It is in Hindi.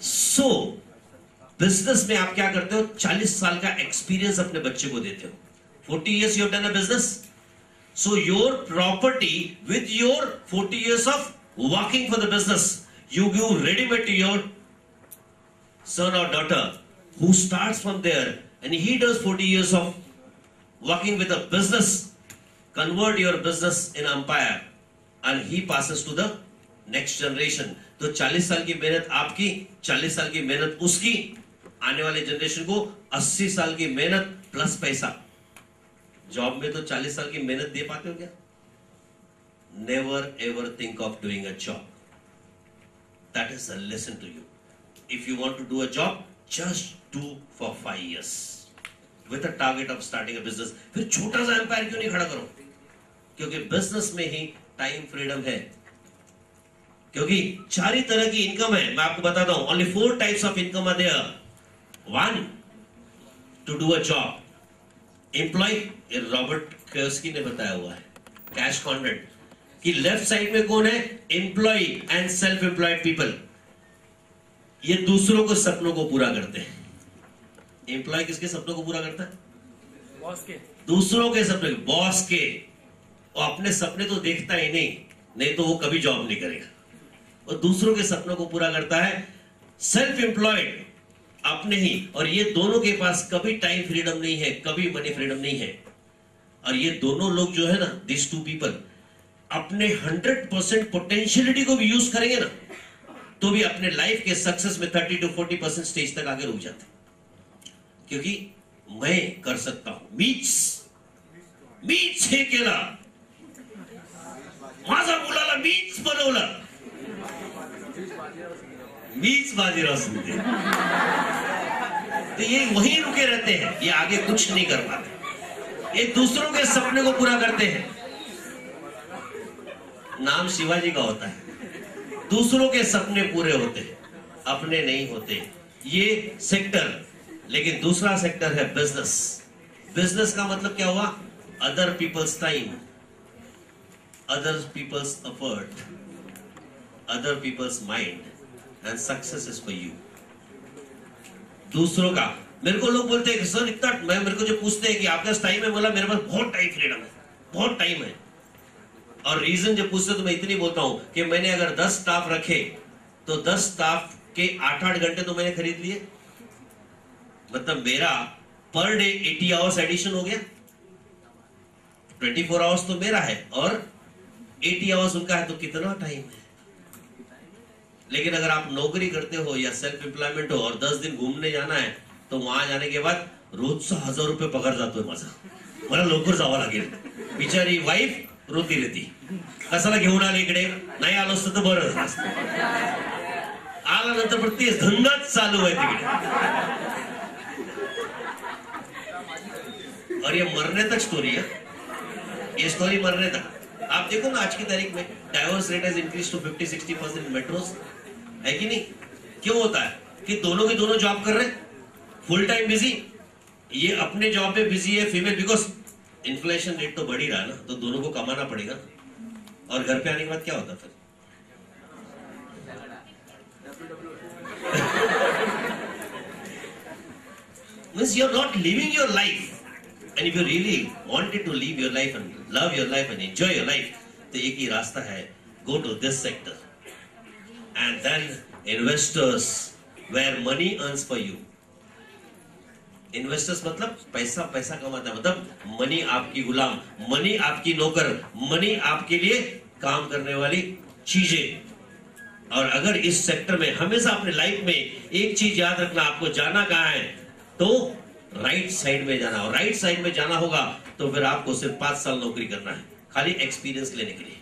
सो so, बिज़नेस में आप क्या करते हो? 40 साल का एक्सपीरियंस अपने बच्चे को देते हो। Forty years you done a business so your property with your forty years of working for the business you give readymade to your son और daughter who start from there and he does forty years of working with a business convert your business in empire and he passes to the next generation तो 40 साल की मेहनत आपकी 40 साल की मेहनत उसकी आने वाले जनरेशन को 80 साल की मेहनत प्लस पैसा। जॉब में तो 40 साल की मेहनत दे पाते हो क्या? Never ever think of doing a job that is a lesson to you if you want to do a job, just do for five years. With a target of starting a. फिर छोटा सा एम्पायर क्यों नहीं खड़ा करो? क्योंकि बिज़नेस में ही टाइम फ्रीडम है। क्योंकि चार ही तरह की इनकम है। मैं आपको बताता हूँ। Only four types of income are there one to do a job employ Robert कर्स्की ने बताया हुआ है। कैश कॉन्ट्रेक्ट कि लेफ़्ट साइड में कौन है? Employ and self employed people ये दूसरों को सपनों को पूरा करते हैं। एम्प्लॉय किसके सपनों को पूरा करता है? बॉस के। दूसरों के सपने बॉस के। और अपने सपने तो देखता ही नहीं नहीं तो वो कभी जॉब नहीं करेगा। वो दूसरों के सपनों को पूरा करता है। सेल्फ एम्प्लॉयड अपने ही। और ये दोनों के पास कभी टाइम फ्रीडम नहीं है, कभी मनी फ्रीडम नहीं है। और ये दोनों लोग जो है ना दिस टू पीपल अपने हंड्रेड परसेंट पोटेंशियलिटी को भी यूज़ करेंगे ना तो भी अपने लाइफ के सक्सेस में thirty to forty percent stage तक आगे रुक जाते क्योंकि मैं कर सकता हूँ। मीच मीच हे केला। माझा मुलाला मीच बनवलं मीच बाजीराव तो ये वहीं रुके रहते हैं, ये आगे कुछ नहीं कर पाते। ये दूसरों के सपने को पूरा करते हैं। नाम शिवाजी का होता है। दूसरों के सपने पूरे होते हैं, अपने नहीं होते। ये सेक्टर, लेकिन दूसरा सेक्टर है बिज़नेस। बिज़नेस का मतलब क्या हुआ? Other people's time other people's effort other people's mind and success is for you दूसरों का। मेरे को लोग बोलते हैं सर, इतना मैं, मेरे को जो पूछते हैं कि आपका टाइम है बोला, मेरे पास बहुत टाइम फ्रीडम है। बहुत टाइम है। और रीजन जब पूछते तो मैं इतनी बोलता हूँ कि मैंने अगर 10 स्टाफ रखे तो 10 स्टाफ के 8-8 घंटे तो मैंने खरीद लिए। मतलब मेरा पर डे 80 आवर्स एडिशन हो गया। 24 आवर्स तो मेरा है और 80 आवर्स उनका है तो कितना टाइम है? लेकिन अगर आप नौकरी करते हो या सेल्फ एम्प्लॉयमेंट हो और 10 दिन घूमने जाना है तो वहाँ जाने के बाद रोजचा हज़ार रुपये पगार जातोय माझा मला लवकर जावं लागेल। बिचारी वाईफ रोती रेती कसाला घेऊन आले इकडे? नाही आलो असतं तर बरं. आल्यानंतर पण तेच धंदाच चालू आहे तिकडे। ये मरने स्टोरी है ये स्टोरी मरने तक आप देखो ना आज की तारीख में divorce rate has increase to 50 60 percent metros है कि नहीं? क्यों होता है? कि दोनों के दोनों जॉब कर रहे हैं। फुल टाइम बिज़ी ये अपने जॉब पे बिज़ी है फीमेल बिकॉज़ इन्फ्लेशन रेट तो बढ़ ही रहा ना तो दोनों को कमाना पड़ेगा और घर पे आने के बाद क्या होता फिर? Means you're not living your life and if you really wanted to live your life and love your life and enjoy your life तो एक ही रास्ता है go to this sector and then investors where money earns for you investors मतलब पैसा पैसा कमाता है मतलब मनी आपकी गुलाम मनी आपकी नौकर मनी आपके लिए काम करने वाली चीज़ें और अगर इस सेक्टर में हमेशा अपने लाइफ में एक चीज़ याद रखना आपको जाना कहाँ है तो राइट साइड में जाना और राइट साइड में जाना होगा तो फिर आपको सिर्फ़ पाँच साल नौकरी करना है, खाली एक्सपीरियंस लेने के लिए।